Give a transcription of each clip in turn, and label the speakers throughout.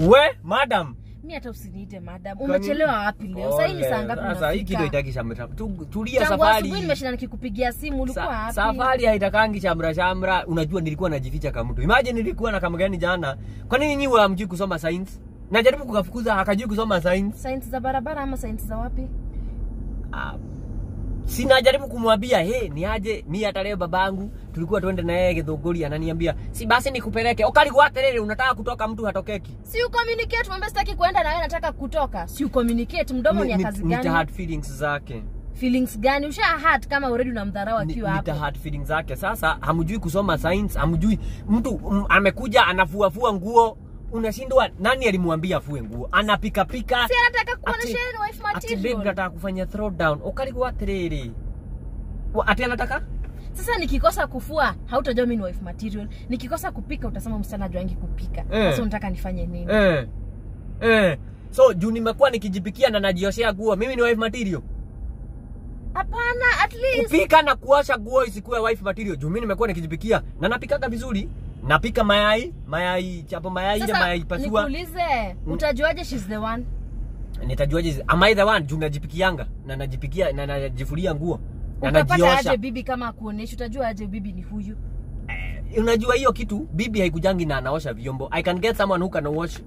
Speaker 1: we madam
Speaker 2: mi hata usiniite madam umechelewa wapi leo sasa hii saa ngapi
Speaker 1: Sasa hii kitu
Speaker 2: itaki
Speaker 1: haitaki shamra. Tu- Tulia
Speaker 2: tangu asubuhi nimeshinda nikikupigia simu ulikuwa wapi
Speaker 1: safari haitakangi shamra shamra. Unajua nilikuwa najificha kama mtu. Imagine nilikuwa na kama gani jana. Kwa nini nyinyi hamjui kusoma science? Najaribu kukafukuza akajui kusoma science.
Speaker 2: Science za barabara ama science za wapi
Speaker 1: Ah, sinajaribu kumwambia he ni aje? Mi hata leo babangu tulikuwa twende na yeye Githunguri. Ananiambia si basi nikupeleke. Ukaligwa terere unataka kutoka mtu hatokeki.
Speaker 2: Si u communicate mwambie sitaki kuenda na wewe nataka kutoka. Si u communicate mdomo ni ya kazi
Speaker 1: ni- nita hard feelings zake.
Speaker 2: Feelings gani? Usha hurt kama already unamdharau
Speaker 1: akiwa
Speaker 2: akiwa
Speaker 1: nita
Speaker 2: hapo.
Speaker 1: hurt feelings zake. Sasa hamjui kusoma science hamjui mtu m, amekuja anafuafua nguo unashindwa nani alimwambia afue nguo? Anapika pika
Speaker 2: si anataka kuonesha ni wife
Speaker 1: ati babe
Speaker 2: material
Speaker 1: nataka kufanya throwdown ukaligwa terere Wa- ati anataka?
Speaker 2: Sasa nikikosa kufua hautajua mimi ni wife material. Nikikosa kupika utasema msichana juangi kupika. Sasa Eh. unataka nifanye nini?
Speaker 1: Eh. Eh. so juu nimekuwa nikijipikia na najioshea nguo. Mimi ni wife material?
Speaker 2: Hapana at least.
Speaker 1: Kupika na kuosha nguo isikuwe wife material. Juu mimi nimekuwa nikijipikia na napikaga vizuri napika mayai mayai chapo mayai ile mayai pasua
Speaker 2: nikuulize utajuaje she's the one?
Speaker 1: Nitajuaje am I the one? Juu najipikianga na najipikia na najifulia nguo na
Speaker 2: utapata aje bibi kama akuoneshi? Utajua aje bibi ni huyu?
Speaker 1: Eh, unajua hiyo kitu bibi haikujangi na anaosha vyombo. I can get someone who can wash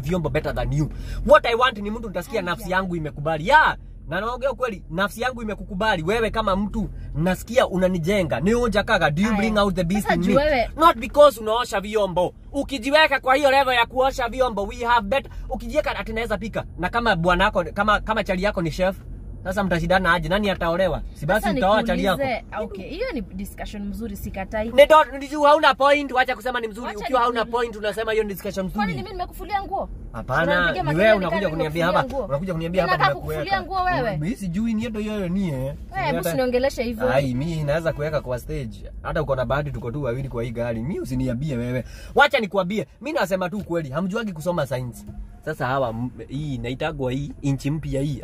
Speaker 1: vyombo better than you. What i want ni mtu nitasikia nafsi yangu imekubali. Yeah na naongea kweli nafsi yangu imekukubali wewe kama mtu nasikia unanijenga. Ni unjakaga do you bring out the beast in me? not because unaosha vyombo. Ukijiweka kwa hiyo level ya kuosha vyombo we have better ukijiweka atinaweza pika. Na kama bwana yako kama kama chali yako ni chef sasa mtashidana aje? Nani ataolewa? Si basi utaoa chali yako.
Speaker 2: okay hiyo ni discussion mzuri sikatai.
Speaker 1: Don't- ndio hauna point wacha kusema ni mzuri. Ukiwa hauna point unasema hiyo ni discussion
Speaker 2: mzuri.
Speaker 1: kwani
Speaker 2: mimi nimekufulia nguo?
Speaker 1: Hapana ni wewe unakuja kuniambia hapa. unakuja kuniambia hapa
Speaker 2: nimekufulia nguo wewe?
Speaker 1: mimi sijui ni ndio hiyo ni eh?
Speaker 2: Wewe
Speaker 1: Sijui niongeleshe
Speaker 2: usiniongeleshe hivyo.
Speaker 1: Ai mimi naweza kuweka kwa stage. Hata uko na bahati tuko tu wawili kwa hii gari. Mimi usiniambie wewe. Wacha nikuambie. Mimi nasema tu kweli hamjuagi kusoma science sasa hawa hii naitagwa hii inchi mpya hii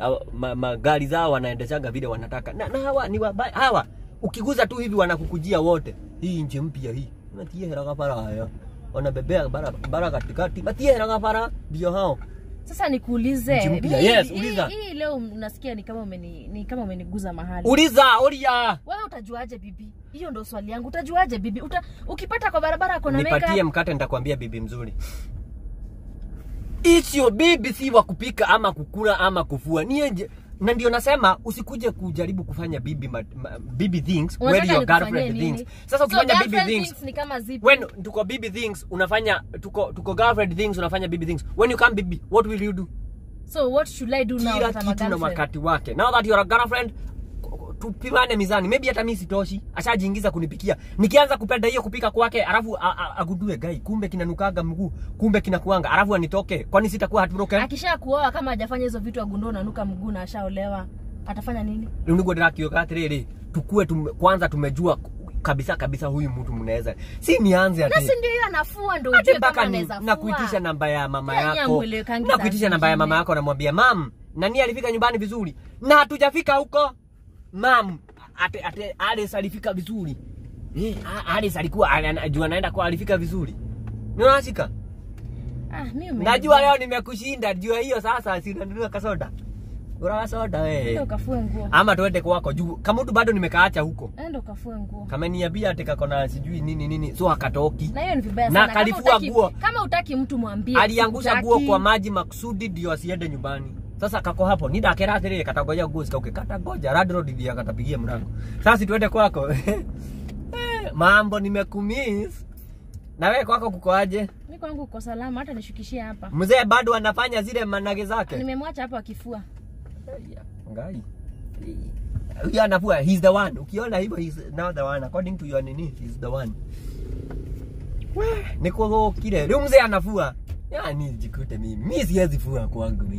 Speaker 1: magari ma- zao wanaendeshaga vile wanataka. Na, na hawa ni wabaya hawa ukiguza tu hivi wanakukujia wote. Hii inchi mpya hii natie hera kafara haya wanabebea bara, bara katikati batie hera kafara ndio hao.
Speaker 2: Sasa nikuulize
Speaker 1: mpya. Yes, uliza.
Speaker 2: hii leo unasikia ni kama umeni, ni kama umeniguza mahali.
Speaker 1: Uliza ulia.
Speaker 2: Wewe utajuaje bibi? Hiyo ndio swali yangu utajuaje bibi? Uta, ukipata kwa barabara kuna
Speaker 1: meka.
Speaker 2: nipatie
Speaker 1: mkate nitakwambia bibi mzuri Ichio bibi si wa kupika ama kukula ama kufua. Niye na ndio nasema usikuje kujaribu kufanya bibi ma, ma, bibi things when your girlfriend things sasa
Speaker 2: So
Speaker 1: ukifanya bibi things
Speaker 2: things ni kama zipi?
Speaker 1: when tuko bibi things unafanya tuko tuko girlfriend things unafanya bibi things. When you come bibi what will you do?
Speaker 2: So what should i do now
Speaker 1: kila kitu na wakati wake. Now that you're a girlfriend tupimane mizani. Maybe hata mimi sitoshi. Ashajiingiza kunipikia. Nikianza kupenda hiyo kupika kwake alafu a- a- gai kumbe kinanukaga mguu kumbe kinakuanga. Alafu anitoke. Kwani sitakuwa heartbroken
Speaker 2: akisha kuoa kama hajafanya hizo vitu agundua nanuka mguu na ashaolewa. Atafanya nini?
Speaker 1: Niguo ndirakioka atiriri tukue tume, kwanza tumejua kabisa kabisa huyu mtu mnaweza. Si nianze
Speaker 2: na
Speaker 1: ati
Speaker 2: si ndio anafua
Speaker 1: ndio
Speaker 2: ujue kama anaweza
Speaker 1: na kuitisha namba ya mama yako. na kuitisha namba ya mama yako namwambia mam nani alifika nyumbani vizuri? Na hatujafika huko mam ate, ate, Alice alifika vizuri. Eh, Alice alikuwa anajua anaenda kwa alifika vizuri. Ninashika
Speaker 2: ah, mimi
Speaker 1: najua leo nimekushinda. Jua hiyo sasa si unanunua kasoda? Ura soda we.
Speaker 2: Ukafue nguo.
Speaker 1: Ama tuende kwako juu. Kama mtu bado nimekaacha huko.
Speaker 2: Ndio ukafue nguo.
Speaker 1: Kama niambia ati kona sijui nini nini. So akatoki.
Speaker 2: Na hiyo ni vibaya sana. Na
Speaker 1: kalifua nguo.
Speaker 2: kama utaki mtu mwambie.
Speaker 1: Aliangusha nguo kwa maji makusudi ndio asiende nyumbani sasa kako hapo ni dakera kauke katagoja nguo zikauke katagoja dia kata akatapigia mlango. Sasa tuende kwako. Eh, mambo nimekumiss. Na wewe kwako kuko aje?
Speaker 2: Mimi kwangu uko salama hata nishukishie hapa.
Speaker 1: Mzee bado anafanya zile manage zake?
Speaker 2: Nimemwacha hapo akifua
Speaker 1: ngai. Huyo anafua he's the one. Ukiona hivyo he's now the one. According to your nini he's the one. Niko kile. Leo mzee anafua. Yani jikute mimi. Mimi siwezi fua kwangu